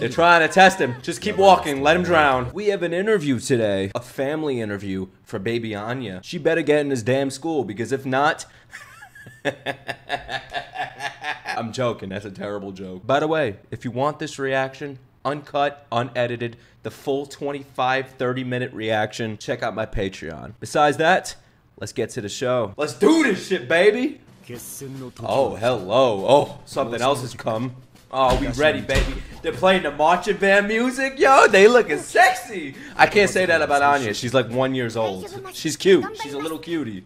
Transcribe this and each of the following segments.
They're trying to test him. Just keep walking. Let him drown. We have an interview today. A family interview for baby Anya. She better get in this damn school because if not... I'm joking. That's a terrible joke. By the way, if you want this reaction, uncut, unedited, the full 25, 30 minute reaction, check out my Patreon. Besides that, let's get to the show. Let's do this shit, baby! Oh, hello. Oh, something else has come. Oh, we ready, baby. They're playing the marching band music. Yo, they looking sexy. I can't say that about Anya. She's like one years old. She's cute. She's a little cutie.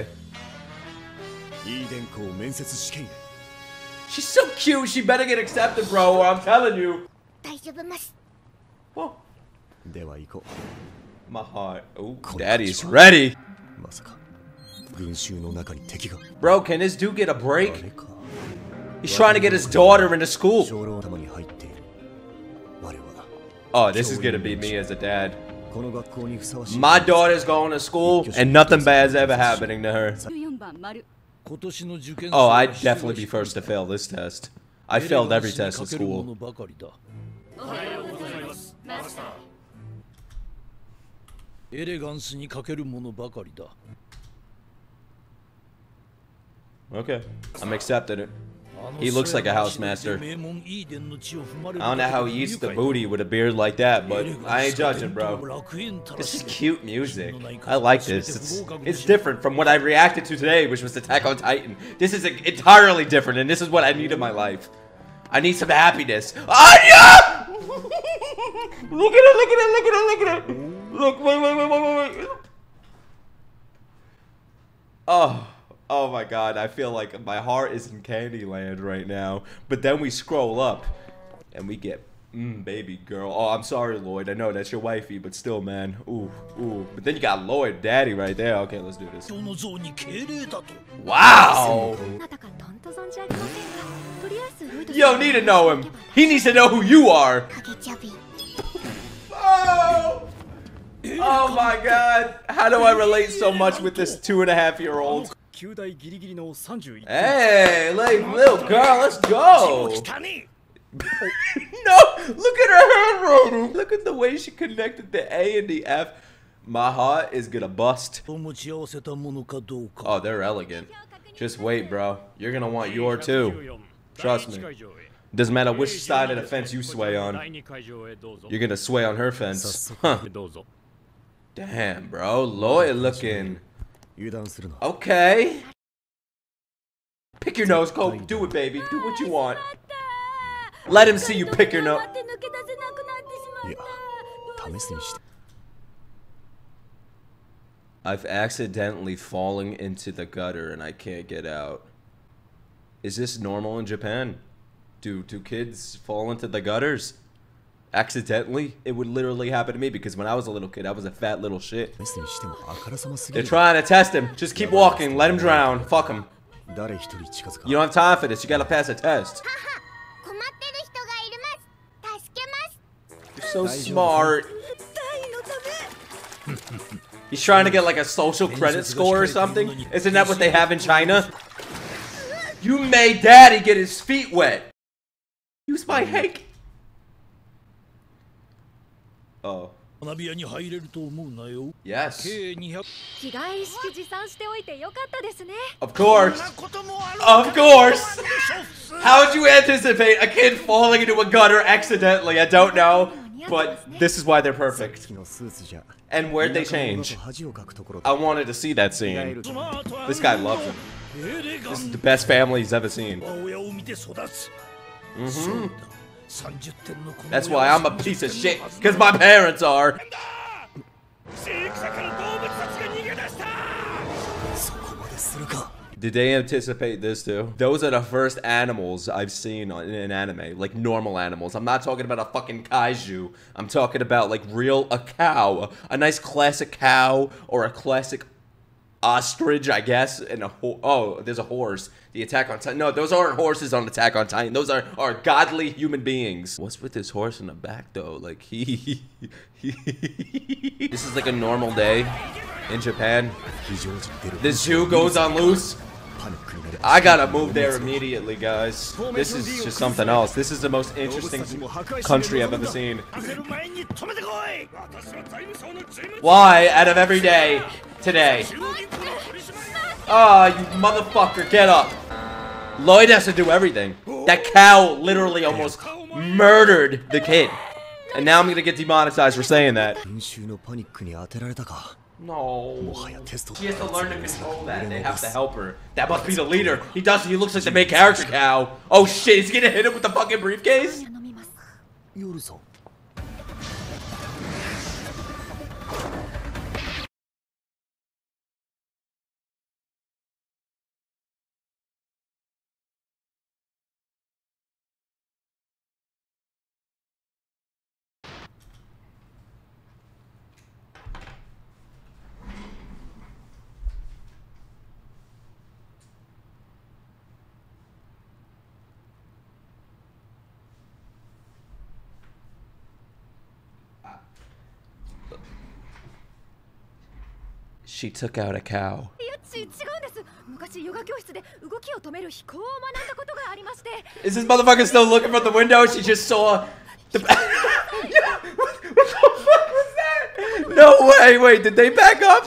She's so cute. She better get accepted, bro, or I'm telling you. Oh, my heart. Oh, daddy's ready. Bro, can this dude get a break? He's trying to get his daughter into school. Oh, this is gonna be me as a dad. My daughter's going to school and nothing bad's ever happening to her. Oh, I'd definitely be first to fail this test. I failed every test in school. Okay, I'm accepting it. He looks like a housemaster. I don't know how he eats the booty with a beard like that, but I ain't judging, bro. This is cute music. I like this. It's, it's different from what I reacted to today, which was Attack on Titan. This is entirely different, and this is what I need in my life. I need some happiness. Anya! look at it, look at it, look at it, look at it. Look, wait, wait, wait, wait, wait. Oh. Oh my god, I feel like my heart is in Candyland right now. But then we scroll up and we get, mmm, baby girl. Oh, I'm sorry, Loid. I know that's your wifey, but still, man. Ooh, ooh. But then you got Loid, daddy, right there. Okay, let's do this. Wow! Yo, need to know him. He needs to know who you are. Oh! Oh my god. How do I relate so much with this two and a half year old? Hey, like little girl, let's go. no, look at her handwriting. Look at the way she connected the A and the F. My heart is gonna bust. Oh, they're elegant. Just wait, bro. You're gonna want your too. Trust me. Doesn't matter which side of the fence you sway on. You're gonna sway on her fence. Huh. Damn, bro. Loid looking. Okay. Pick your nose, Cole. Do it, baby. Do what you want. Let him see you pick your nose. I've accidentally fallen into the gutter and I can't get out. Is this normal in Japan? Do do kids fall into the gutters? Accidentally, it would literally happen to me because when I was a little kid, I was a fat little shit. They're trying to test him. Just keep walking. Let him drown. Fuck him. You don't have time for this. You gotta pass a test. You're so smart. He's trying to get like a social credit score or something. Isn't that what they have in China? You made daddy get his feet wet. Use my hank. Oh. Yes. Of course. Of course. How would you anticipate a kid falling into a gutter accidentally? I don't know. But this is why they're perfect. And where'd they change? I wanted to see that scene. This guy loves him. This is the best family he's ever seen. Mm-hmm. That's why I'm a piece of shit, because my parents are. Did they anticipate this too? Those are the first animals I've seen in an anime, like normal animals. I'm not talking about a fucking kaiju. I'm talking about like real a cow, a nice classic cow or a classic ostrich, I guess, and a ho- oh, there's a horse. The Attack on Titan. No, those aren't horses on Attack on Titan. Those are are godly human beings. What's with this horse in the back though? Like he, he This is like a normal day in Japan. The zoo goes on loose. I gotta move there immediately, guys. This is just something else. This is the most interesting country I've ever seen. Why, out of every day, today. Ah, oh, you motherfucker, get up. Loid has to do everything. That cow literally almost murdered the kid. And now I'm gonna get demonetized for saying that. No. She has to learn to control that. They have to help her. That must be the leader. He does. He looks like the main character cow. Oh shit, he's gonna hit him with the fucking briefcase? She took out a cow. いやち違うんです昔ヨガ教室で動きを止める飛行を学んだことがありまして Is this motherfucker still looking from the window? She just saw the. what, what the fuck was that? No way! Wait, did they back up?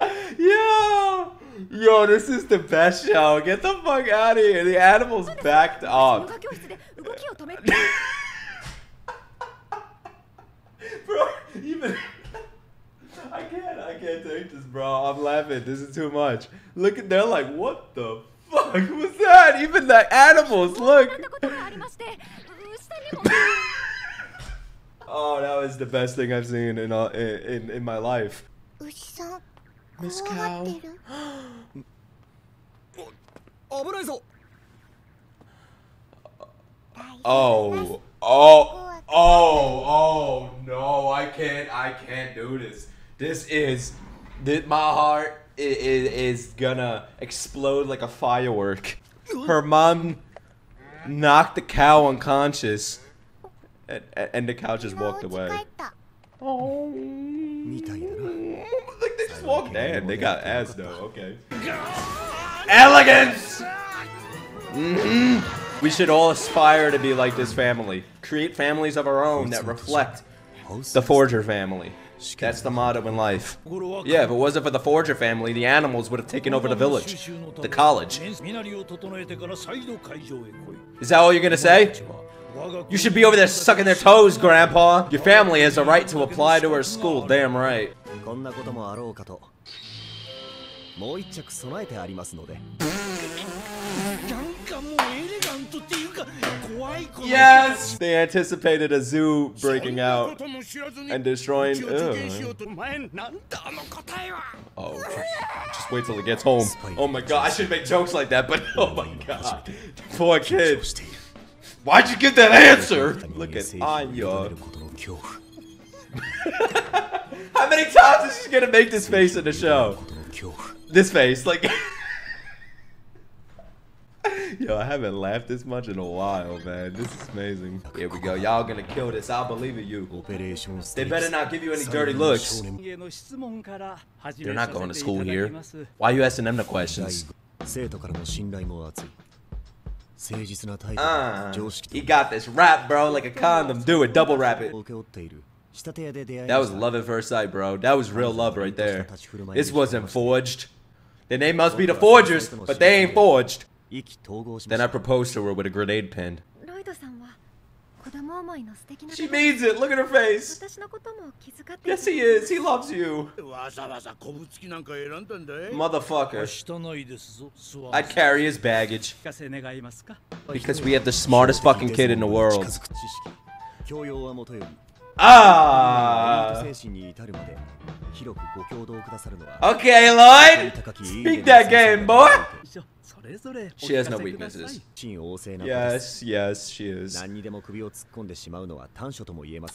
Yo! Yo, this is the best show. Get the fuck out of here. The animals backed ヨ up. ガ教室で動きを止める Bro, Even I can't. I can't take this, bro. I'm laughing. This is too much. Look at. They're like, what the fuck was that? Even the animals. Look. oh, that was the best thing I've seen in all, in, in, in my life. Miss Cow. oh. Oh. Oh, oh no, I can't, I can't do this. This is, this, my heart is, is gonna explode like a firework. Her mom knocked the cow unconscious, and, and the cow just walked away. Oh. Like they just walked. They got ass though. Okay. Elegance. Mm -hmm. We should all aspire to be like this family. Create families of our own that reflect the Forger family. That's the motto in life. Yeah, if it wasn't for the Forger family, the animals would have taken over the village, the college. Is that all you're gonna say? You should be over there sucking their toes, Grandpa. Your family has a right to apply to our school, damn right. Yes! They anticipated a zoo breaking out and destroying. Ew. Oh, just wait till he gets home. Oh my god, I should make jokes like that, but oh my god. Poor kid. Why'd you get that answer? Look at Anya. How many times is she gonna make this face in the show? This face, like. Yo, I haven't laughed this much in a while, man. This is amazing. Here we go. Y'all gonna kill this. I believe in you. They better not give you any dirty looks. They're not going to school here. Why are you asking them the questions? Uh, he got this rap, bro, like a condom. Do it, double wrap it. That was love at first sight, bro. That was real love right there. This wasn't forged. Then they must be the forgers, but they ain't forged. Then I proposed to her with a grenade pin. She means it. Look at her face. Yes, he is. He loves you. Motherfucker. I'd carry his baggage. Because we have the smartest fucking kid in the world. Ah! Okay, Loid! Speak that game, boy! She has no weaknesses. Yes, yes, she is.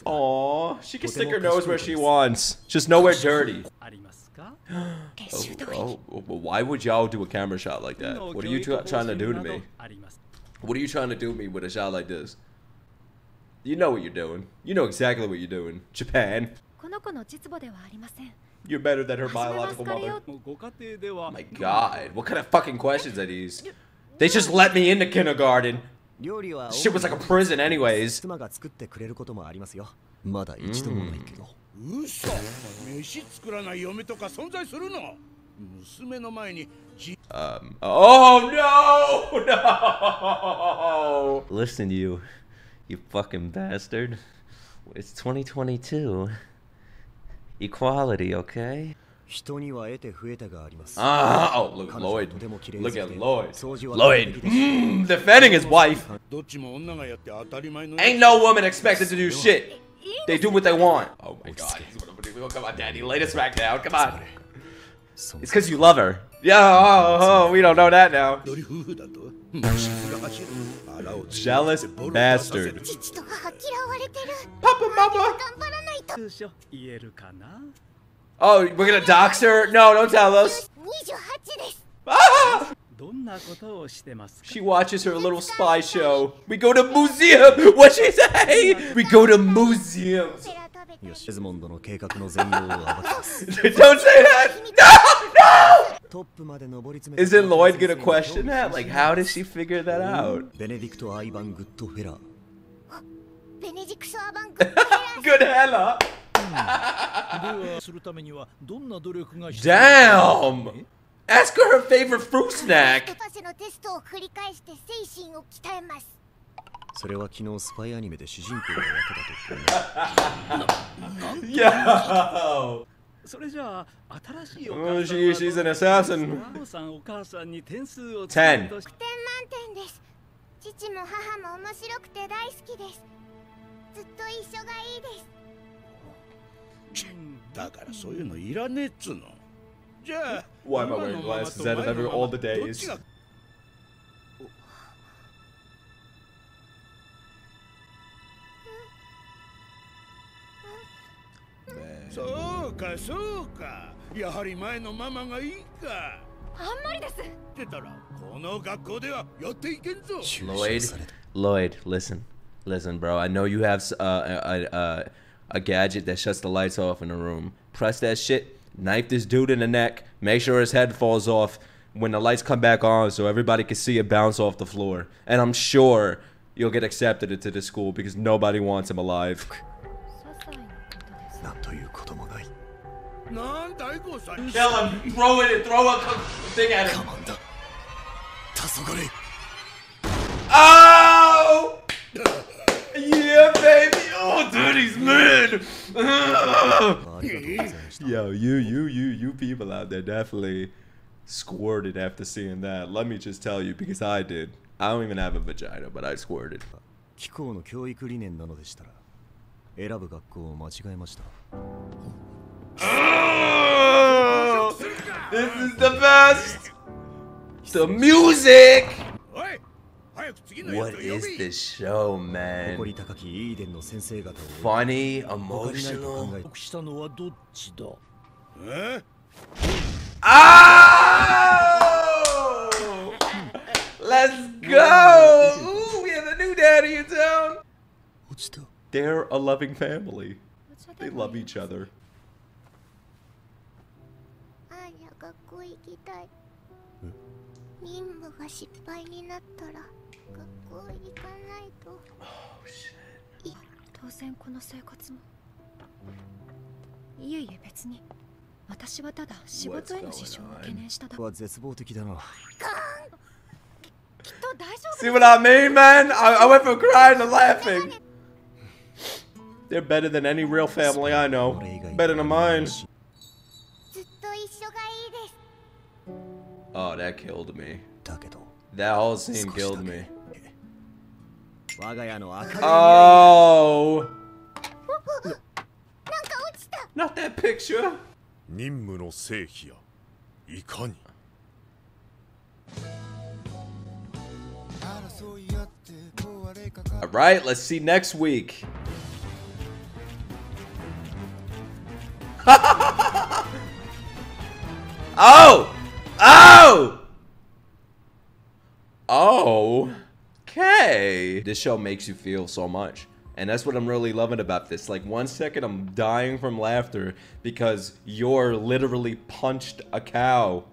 Oh, she can stick her nose where she wants. Just nowhere dirty. oh, oh, why would y'all do a camera shot like that? What are you trying to do to me? What are you trying to do to me with a shot like this? You know what you're doing. You know exactly what you're doing. Japan. この子の実母ではありません You're better than her 始めます biological から mother. よもうご家庭では Oh my god. What kind of fucking questions are these? They just let me into kindergarten. 料理は Shit was like a prison anyways. 妻が作ってくれることもありますよまだ一度もないけど嘘飯作らない嫁とか存在するの娘の前にじ Um, oh no! No! Listen, you, you fucking bastard. It's 2022. equality, okay? Ah, oh, look, Loid. Look at Loid. Loid, mm, defending his wife. Ain't no woman expected to do shit. They do what they want. Oh my god. Come on, daddy, lay this back down. Come on. It's because you love her. Yeah, oh, oh, we don't know that now. Jealous bastard. Papa, mama. Oh, we're gonna dox her? No, don't tell us. Ah! She watches her little spy show. We go to museum. What she say? We go to museums. Don't say that! No! No! Isn't Loid gonna question that? Like, how does she figure that out? Benedicto Ivan Goodfeller. Benedicto Ivan Goodfeller. Damn! Ask her her favorite fruit snack. それは昨日スパイアニメで主人公がやってたと Yo. それじゃあ新しいお Oh, 母さんは she's an assassin. お父さんお母さんに点数をつ10けるとし点満点です。父も母も面白くて大好きです。ずっと一緒がいいです。だからそういうのいらねえっつうの。じゃあ?そうかそうか。やはり前のママがいいか。あんまりです。出たらこの学校ではやっていけんぞ。Loid Loid listen. Listen bro. I know you have a, a, a, a gadget that shuts the lights off in the room. Press that shit knife this dude in the neck make sure his head falls off when the lights come back on so everybody can see it bounce off the floor. And I'm sure you'll get accepted into the school because nobody wants him alive. Kill him! Throw it and throw a thing at him. なんだ黄昏 Oh! Yeah, baby! Oh, dude, he's mad! ありがとうございました Yo, you, you, you, you people out there definitely squirted after seeing that. Let me just tell you, because I did. I don't even have a vagina, but I squirted. 気候の教育理念なのでしたら選ぶ学校を間違えました Oh, this is the best. The music. What is this show, man? Funny, emotional. Oh! Let's go! Ooh, we have a new daddy in town! They're a loving family. They love each other. あーや学校行きたい任務が失敗になったら学校行かないとい当然この生活もいえいえ別に私はただ仕事への支障を懸念しただけは絶望的だなきっと大丈夫 See what I mean, man? I, I went from crying to laughing. They're better than any real family I know. Better than mine. Oh, that killed me. だけど That whole scene killed me. 我が家の明るい Oh, なんか落ちた not that picture. 任務の成否やいかに All right, let's see next week. oh! Oh! Oh! Okay. This show makes you feel so much. And And that's what I'm really loving about this. Like one second I'm dying from laughter because you're literally punched a cow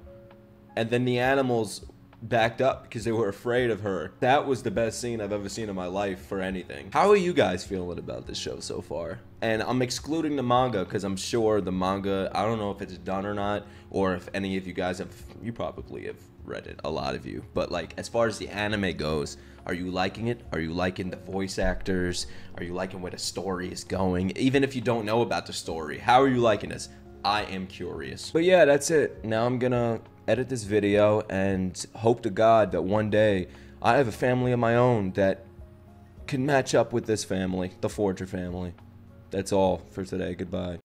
and then the animals backed up because they were afraid of her. That was the best scene I've ever seen in my life for anything. How are you guys feeling about this show so far? And I'm excluding the manga because I'm sure the manga, I don't know if it's done or not, or if any of you guys have, you probably have read it, a lot of you. But like, as far as the anime goes, are you liking it? Are you liking the voice actors? Are you liking where the story is going? Even if you don't know about the story, how are you liking this? I am curious. But yeah, that's it. Now I'm gonna edit this video and hope to God that one day I have a family of my own that can match up with this family, the Forger family. That's all for today. Goodbye.